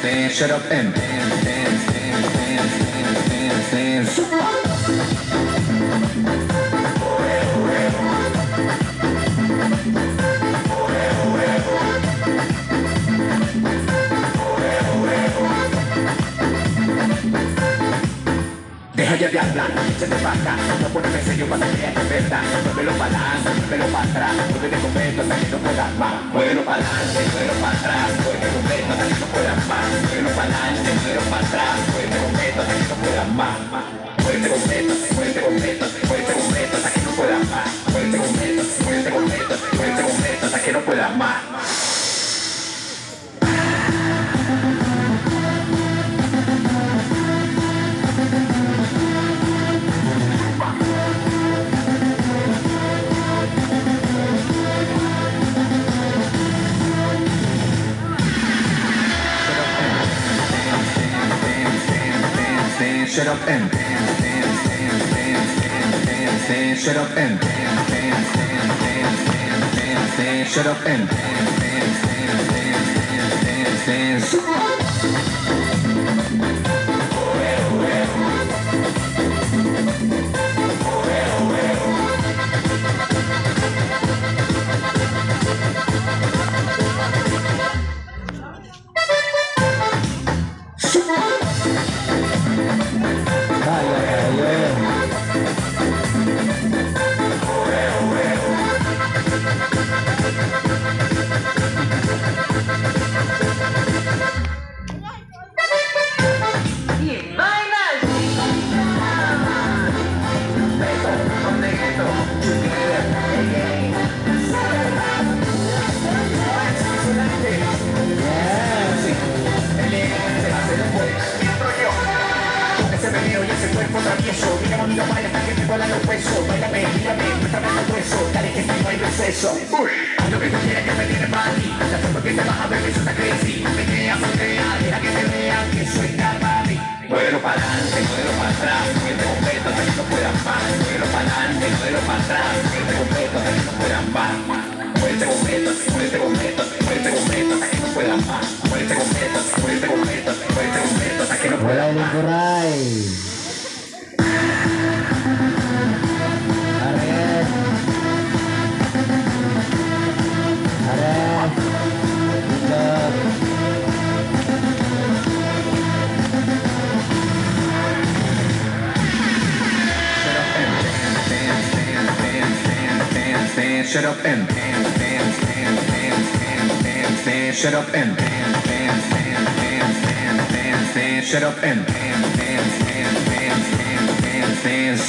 Shut up and dance. Deja ya de hablar, échate para acá No pones en serio que veas que verdad. Muévelo para adelante, muévelo para atrás. Muévete completo hasta que no puedas más. Muévelo para adelante, muévelo para atrás shut up and dance, dance, dance, shut up and dance, dance, dance, dance, dance, dance, dance, shut up and dance, dance, dance, dance, dance, dance. Vaya, travieso Mira mami, baila hasta que te vuelan los huesos. Báilame, mírame, muéstrame el hueso. Dale que si no hay receso. Uy, lo que tú que me tiene para ti qué te vas a ver que eso está crazy. Menea, sonrea, deja que te vean que soy Carmani Muévelo para adelante, muévelo para atrás Shut up and dance, dance, dance, dance, dance, dance, dance. Shut up and dance, dance, dance, dance, dance, dance, dance. Shut up and dance, dance, dance, dance, dance, dance, dance.